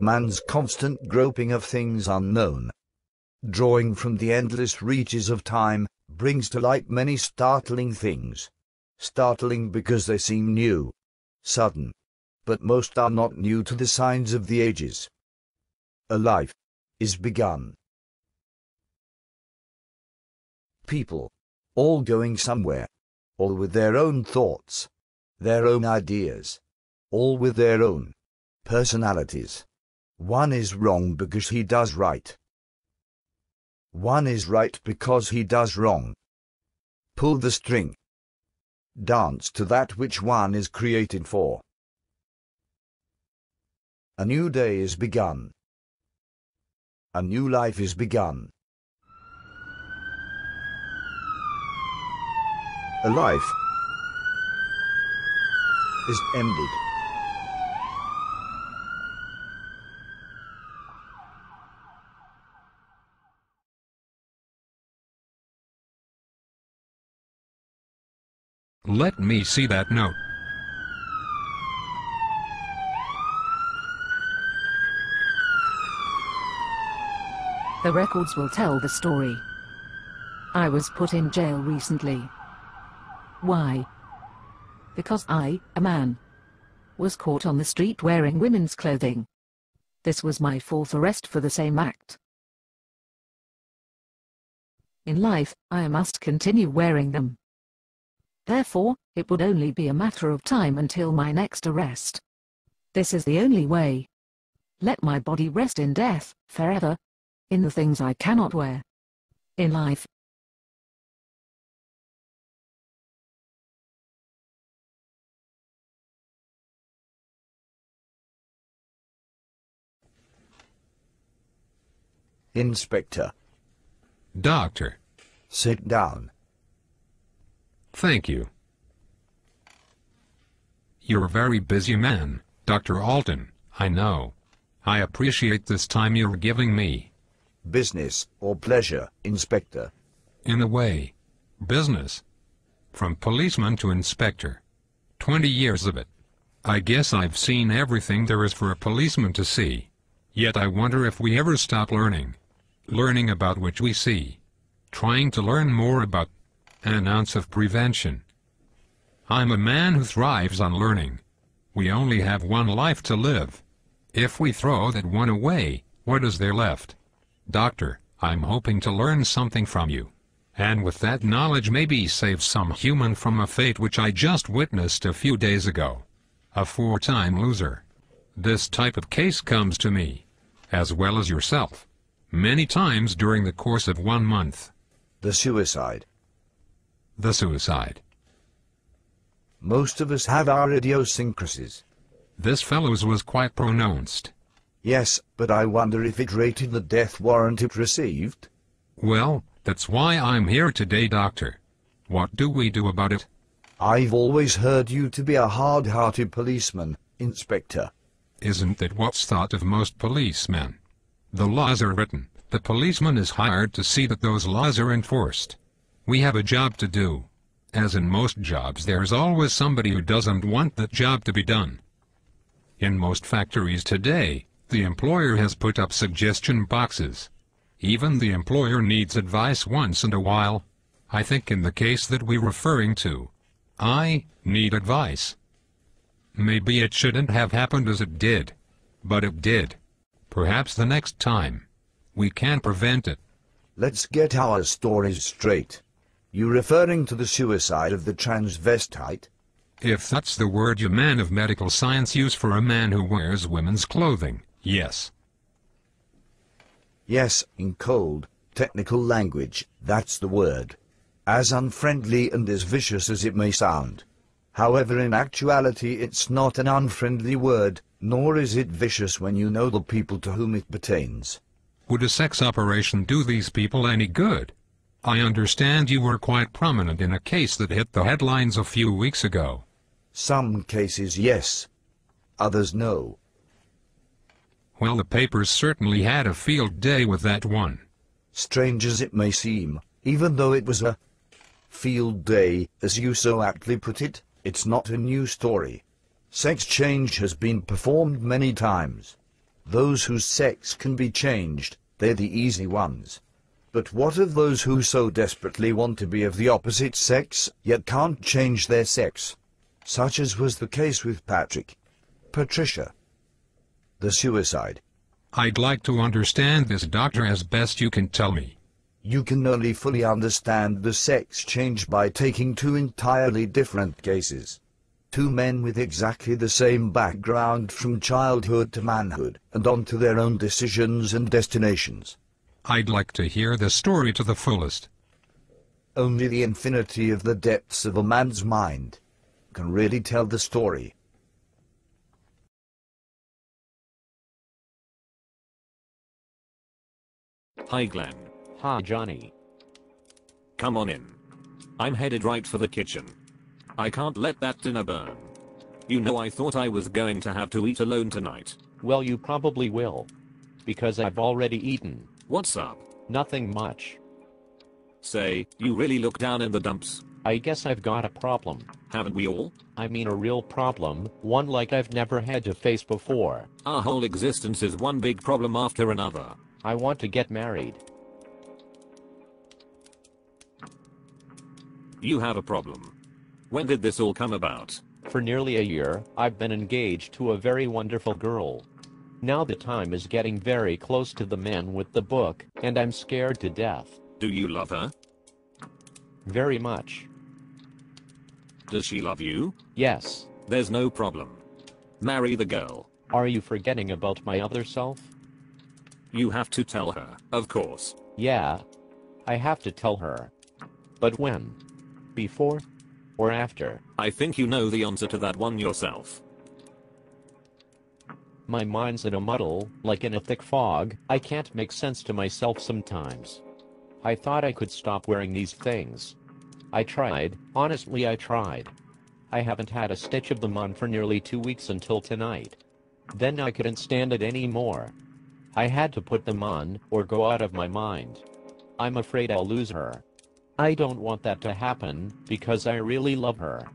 man's constant groping of things unknown, drawing from the endless reaches of time, brings to light many startling things. Startling because they seem new, sudden, but most are not new to the signs of the ages. A life is begun. People, all going somewhere, all with their own thoughts, their own ideas, all with their own personalities. One is wrong because he does right. One is right because he does wrong. Pull the string. Dance to that which one is created for. A new day is begun. A new life is begun. A life is ended. Let me see that note. The records will tell the story. I was put in jail recently. Why? Because I, a man, was caught on the street wearing women's clothing. This was my fourth arrest for the same act. In life, I must continue wearing them. Therefore, it would only be a matter of time until my next arrest. This is the only way. Let my body rest in death, forever, in the things I cannot wear. In life. Inspector, Doctor, sit down. Thank you. You're a very busy man, Dr. Alton, I know. I appreciate this time you're giving me. Business or pleasure, Inspector? In a way. Business. From policeman to inspector. Twenty years of it. I guess I've seen everything there is for a policeman to see. Yet I wonder if we ever stop learning. Learning about which we see. Trying to learn more about an ounce of prevention. I'm a man who thrives on learning. We only have one life to live. If we throw that one away, what is there left? Doctor, I'm hoping to learn something from you. And with that knowledge maybe save some human from a fate which I just witnessed a few days ago. A four-time loser. This type of case comes to me, as well as yourself, many times during the course of one month. The suicide. The suicide. Most of us have our idiosyncrasies. This fellow's was quite pronounced. Yes, but I wonder if it rated the death warrant it received? Well, that's why I'm here today, Doctor. What do we do about it? I've always heard you to be a hard-hearted policeman, Inspector. Isn't that what's thought of most policemen? The laws are written. The policeman is hired to see that those laws are enforced. We have a job to do. As in most jobs, there's always somebody who doesn't want that job to be done. In most factories today, the employer has put up suggestion boxes. Even the employer needs advice once in a while. I think in the case that we're referring to, I need advice. Maybe it shouldn't have happened as it did, but it did. Perhaps the next time. We can prevent it. Let's get our stories straight. You referring to the suicide of the transvestite? If that's the word you man of medical science use for a man who wears women's clothing, yes. Yes, in cold, technical language, that's the word. As unfriendly and as vicious as it may sound. However, in actuality it's not an unfriendly word, nor is it vicious when you know the people to whom it pertains. Would a sex operation do these people any good? I understand you were quite prominent in a case that hit the headlines a few weeks ago. Some cases yes, others no. Well, the papers certainly had a field day with that one. Strange as it may seem, even though it was a field day, as you so aptly put it, it's not a new story. Sex change has been performed many times. Those whose sex can be changed, they're the easy ones. But what of those who so desperately want to be of the opposite sex, yet can't change their sex? Such as was the case with Patrick. Patricia. The suicide. I'd like to understand this, Doctor, as best you can tell me. You can only fully understand the sex change by taking two entirely different cases. Two men with exactly the same background from childhood to manhood, and on to their own decisions and destinations. I'd like to hear the story to the fullest. Only the infinity of the depths of a man's mind can really tell the story. Hi Glen. Hi Johnny. Come on in. I'm headed right for the kitchen. I can't let that dinner burn. You know I thought I was going to have to eat alone tonight. Well you probably will. Because I've already eaten. What's up? Nothing much. Say, you really look down in the dumps. I guess I've got a problem. Haven't we all? I mean a real problem, one like I've never had to face before. Our whole existence is one big problem after another. I want to get married. You have a problem. When did this all come about? For nearly a year, I've been engaged to a very wonderful girl. Now the time is getting very close to the man with the book, and I'm scared to death. Do you love her? Very much. Does she love you? Yes. There's no problem. Marry the girl. Are you forgetting about my other self? You have to tell her, of course. Yeah. I have to tell her. But when? Before? Or after? I think you know the answer to that one yourself. My mind's in a muddle, like in a thick fog, I can't make sense to myself sometimes. I thought I could stop wearing these things. I tried, honestly I tried. I haven't had a stitch of them on for nearly two weeks until tonight. Then I couldn't stand it anymore. I had to put them on, or go out of my mind. I'm afraid I'll lose her. I don't want that to happen, because I really love her.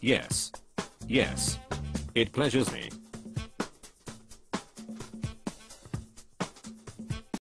Yes. Yes. It pleasures me.